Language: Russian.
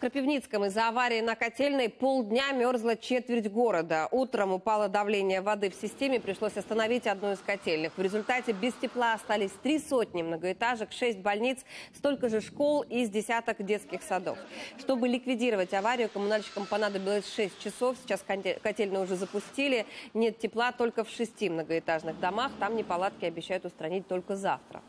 Крапивницком из-за аварии на котельной полдня мерзла четверть города. Утром упало давление воды в системе, пришлось остановить одну из котельных. В результате без тепла остались три сотни многоэтажек, шесть больниц, столько же школ и с десяток детских садов. Чтобы ликвидировать аварию, коммунальщикам понадобилось 6 часов. Сейчас котельную уже запустили. Нет тепла только в шести многоэтажных домах. Там неполадки обещают устранить только завтра.